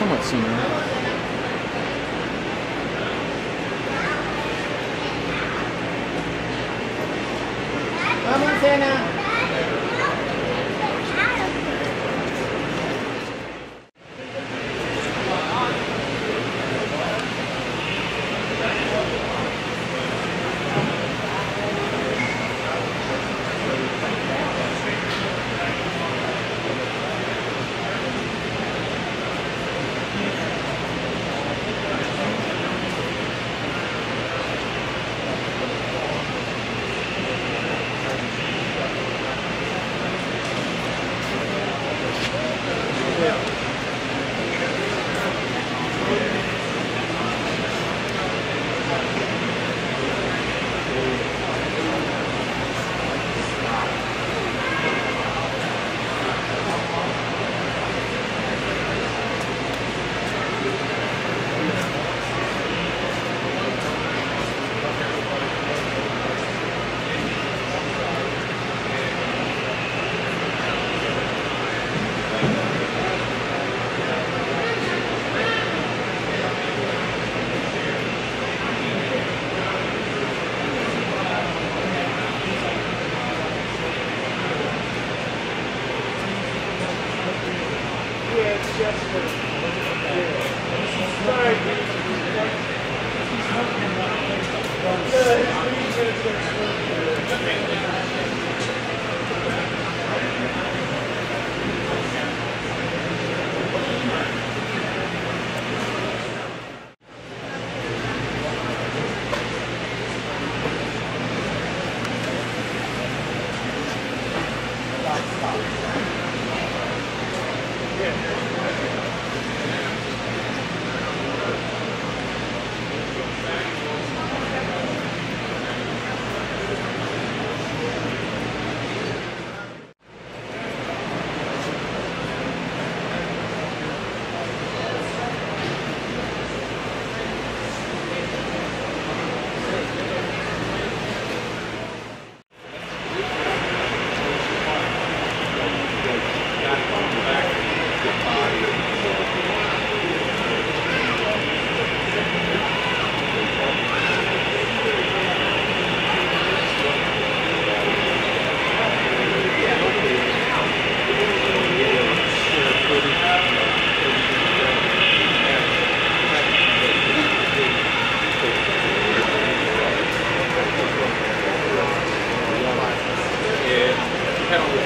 somewhat sooner. Mama, Sena. penalty